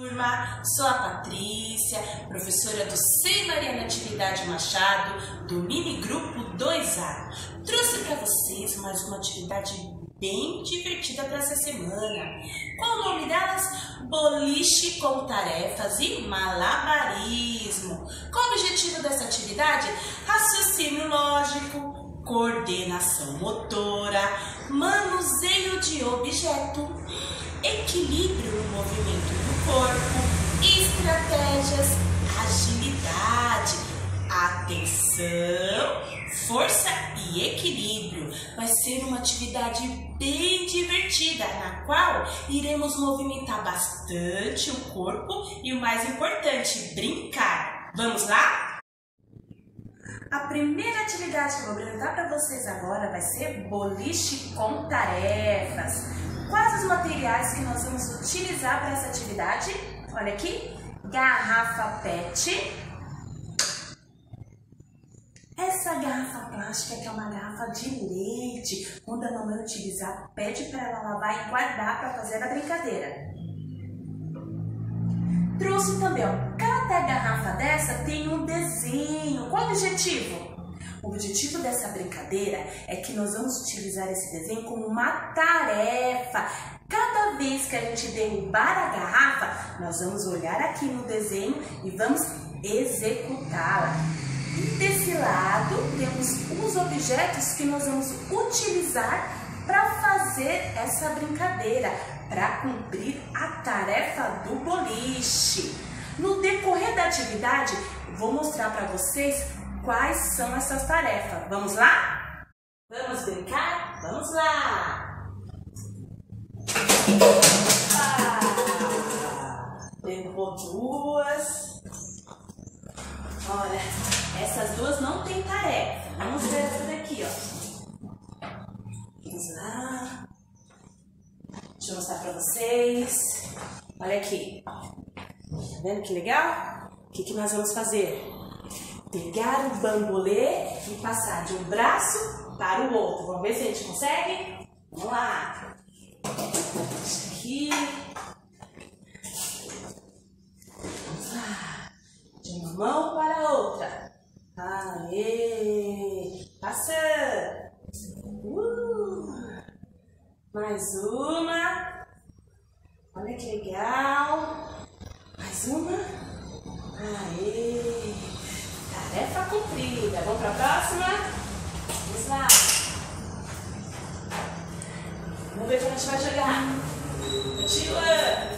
Turma, sou a Patrícia, professora do SEI Maria Natividade Machado, do mini grupo 2A. Trouxe para vocês mais uma atividade bem divertida para essa semana. Qual o nome delas? Boliche com tarefas e malabarismo. Qual o objetivo dessa atividade? Raciocínio lógico, coordenação motora, manuseio de objeto, equilíbrio no movimento do corpo, estratégias, agilidade, atenção, força e equilíbrio. Vai ser uma atividade bem divertida, na qual iremos movimentar bastante o corpo e o mais importante, brincar. Vamos lá? A primeira atividade que eu vou apresentar para vocês agora vai ser boliche com tarefas. Quais os materiais que nós vamos utilizar para essa atividade? Olha aqui, garrafa PET. Essa garrafa plástica que é uma garrafa de leite, quando a mamãe utilizar, pede para ela lavar e guardar para fazer a brincadeira. Trouxe também, ó, cada garrafa dessa tem um desenho. Qual o objetivo? O objetivo dessa brincadeira é que nós vamos utilizar esse desenho como uma tarefa. Cada vez que a gente derrubar a garrafa, nós vamos olhar aqui no desenho e vamos executá-la. E desse lado temos os objetos que nós vamos utilizar para fazer essa brincadeira, para cumprir a tarefa do boliche. No decorrer da atividade, vou mostrar para vocês quais são essas tarefas. Vamos lá? Vamos brincar? Vamos lá! Ah, derrubou duas. Olha, essas duas não tem tarefa. Vamos ver essa daqui, ó. Vamos lá. Deixa eu mostrar pra vocês. Olha aqui. Tá vendo que legal? O que, que nós vamos fazer? Pegar o bambolê e passar de um braço para o outro. Vamos ver se a gente consegue? Vamos lá. Aqui. Vamos lá. De uma mão para a outra. Aê! Passando. Uh! Mais uma. Olha que legal. Mais uma. Aê! Tarefa cumprida. Vamos para a próxima? Vamos lá. Vamos ver como a gente vai jogar. Continua.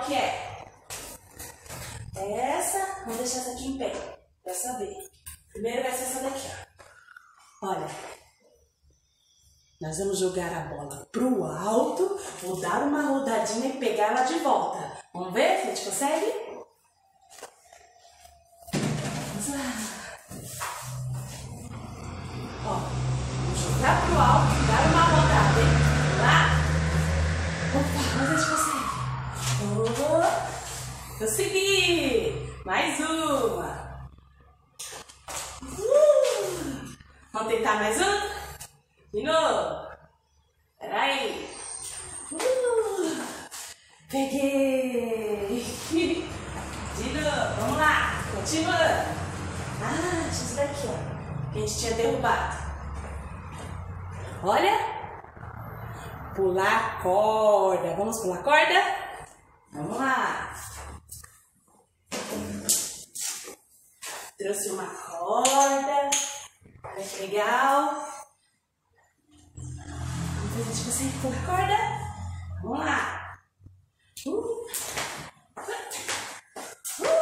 Qual que é. Essa, vamos deixar essa aqui em pé, pra saber. Primeiro vai ser essa daqui, ó. Olha, nós vamos jogar a bola pro alto, vou dar uma rodadinha e pegar ela de volta. Vamos ver se a gente consegue? Vamos lá. Ó, vamos jogar pro alto, dar uma rodada, hein? Vamos lá? Opa, vamos ver se consegue. Oh, consegui! Mais uma. Uh, vamos tentar mais um? De novo. Peraí. Uh, peguei. De novo. Vamos lá. Continuando. Ah, deixa isso daqui, ó. Que a gente tinha derrubado. Olha. Pular corda. Vamos pular corda? Vamos lá. Trouxe uma corda. Olha que legal. Vamos a gente consegue pular corda. Vamos lá. Uh. Uh.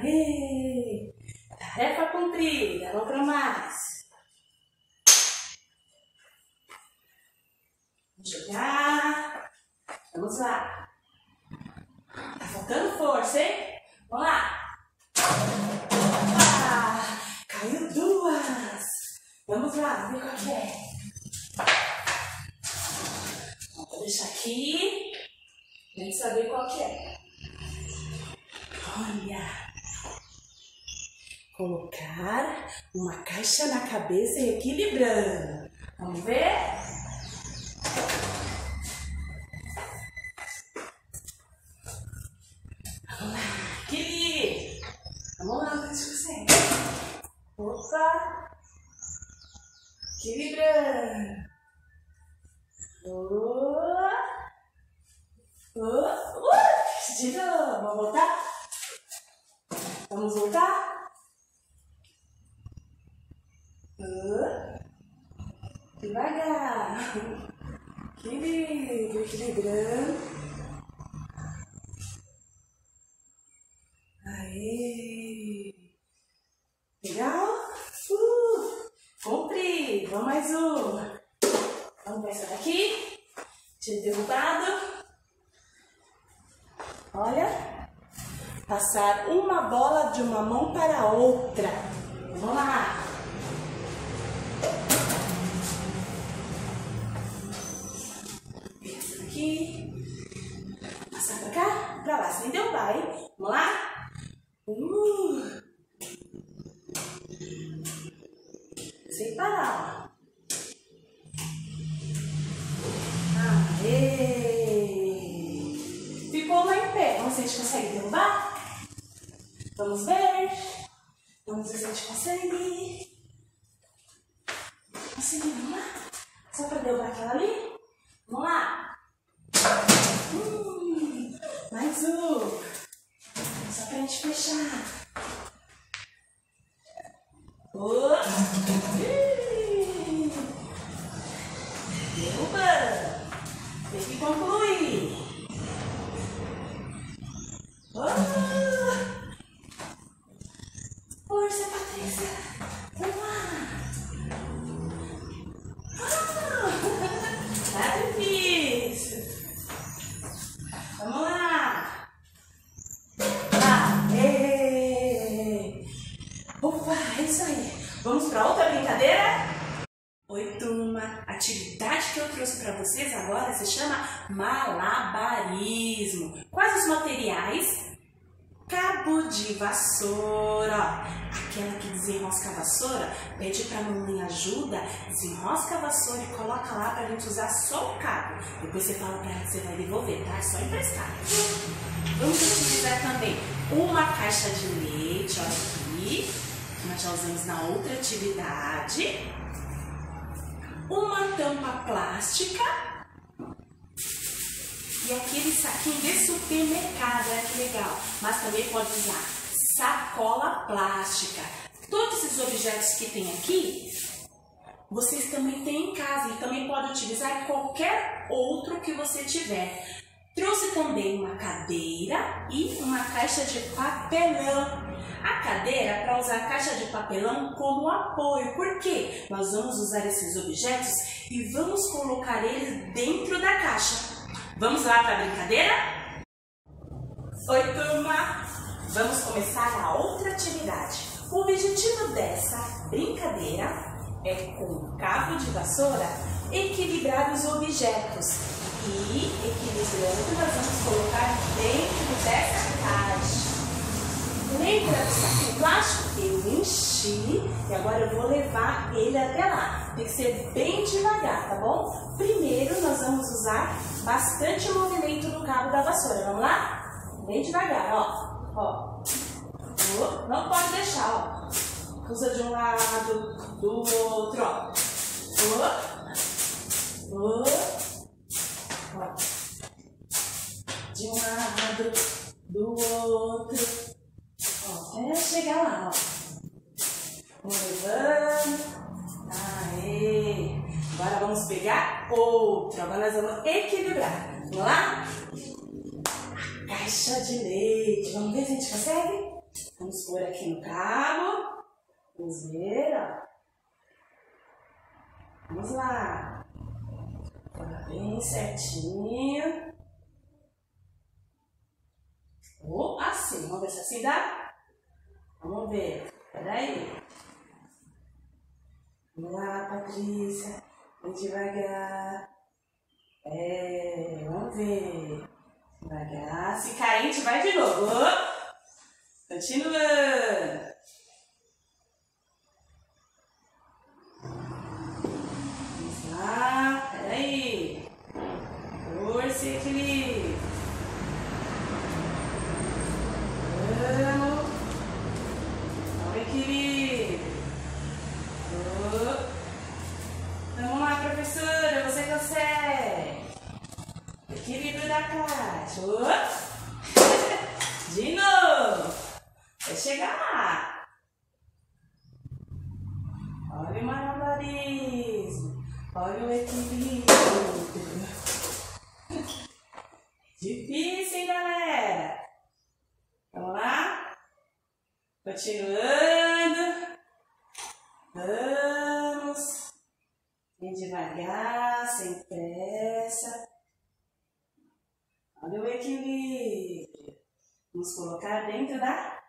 Aê. Tarefa cumprida. Vamos para mais. Vamos jogar. Vamos lá. Aqui. Pra gente saber qual que é. Olha. Colocar uma caixa na cabeça e equilibrando. Vamos ver? Vamos lá. Vamos lá, se consegue. Opa! Equilibrando. Oh. Oh. Uh. Girou. Vamos voltar? Vamos voltar? Uh. Devagar. Equilíbrio, equilibrando. Aê! Legal? Uh! Comprido. Vamos mais uma. Vamos ver essa daqui. Tinha derrubado. Olha. Passar uma bola de uma mão para a outra. Vamos lá. Essa daqui. Passar pra cá, pra lá. Sem derrubar, hein? Vamos lá? Uh. Sem parar, ó. Aê! Ficou lá em pé. Vamos ver se a gente consegue derrubar? Vamos ver. Vamos ver se a gente consegue. Conseguiu, vamos lá? Só para derrubar aquela ali? Vamos lá. Hum, mais um. Só pra gente fechar. Oh. Para outra brincadeira? Oi, turma. A atividade que eu trouxe para vocês agora se chama malabarismo. Quais os materiais? Cabo de vassoura. Aquela que desenrosca a vassoura, pede pra mamãe ajuda, desenrosca a vassoura e coloca lá pra gente usar só o cabo. Depois você fala pra ela que você vai devolver, tá? É só emprestar. Vamos utilizar também uma caixa de leite, olha aqui, nós já usamos na outra atividade. Uma tampa plástica e aquele saquinho de supermercado, olha que legal. Mas também pode usar sacola plástica. Todos esses objetos que tem aqui, vocês também têm em casa e também pode utilizar qualquer outro que você tiver. Trouxe também uma cadeira e uma caixa de papelão. A cadeira para usar a caixa de papelão como apoio, porque nós vamos usar esses objetos e vamos colocar eles dentro da caixa. Vamos lá para a brincadeira? Oi, turma! Vamos começar a outra atividade. O objetivo dessa brincadeira é, com cabo de vassoura, equilibrar os objetos. E, equilibrando, nós vamos colocar dentro. Saquinho plástico? Eu enchi e agora eu vou levar ele até lá. Tem que ser bem devagar, tá bom? Primeiro nós vamos usar bastante movimento no cabo da vassoura. Vamos lá? Bem devagar, ó. ó. Não pode deixar, ó. Usa de um lado, do outro, ó. Caixa de leite. Vamos ver se a gente consegue? Vamos pôr aqui no cabo. Vamos ver, ó. Vamos lá. Agora bem certinho. Ou assim. Vamos ver se assim dá? Vamos ver. Peraí. Vamos lá, Patrícia. Vem devagar. É, vamos ver. Devagar. Se gente vai de novo. Continua. Vamos lá. Peraí. Força e equilíbrio. Vamos. Olha o equilíbrio. Oh. Vamos lá, professora. Você consegue. Equilíbrio da caixa. Oh. De novo. Vai chegar lá. Olha o malabarismo. Olha o equilíbrio. Difícil, hein, galera? Vamos lá? Continuando. Vamos. Bem devagar, sem pressa. Olha o equilíbrio. Vamos colocar dentro da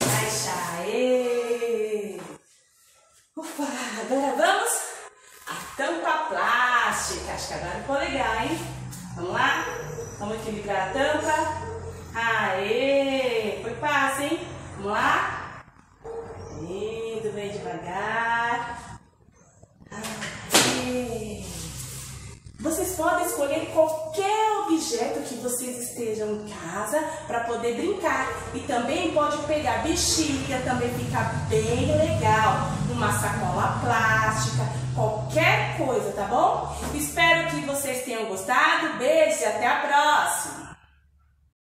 caixa. Aê! Ufa, agora vamos tampa plástica. Acho que agora ficou legal, hein? Vamos lá? Vamos equilibrar a tampa. Aê! Foi fácil, hein? Vamos lá? Indo bem devagar. Aê! Vocês podem escolher qualquer objeto que vocês estejam em casa para poder brincar. E também pode pegar bexiga, também fica bem legal. Uma sacola plástica, qualquer coisa, tá bom? Espero que vocês tenham gostado. Beijo e até a próxima!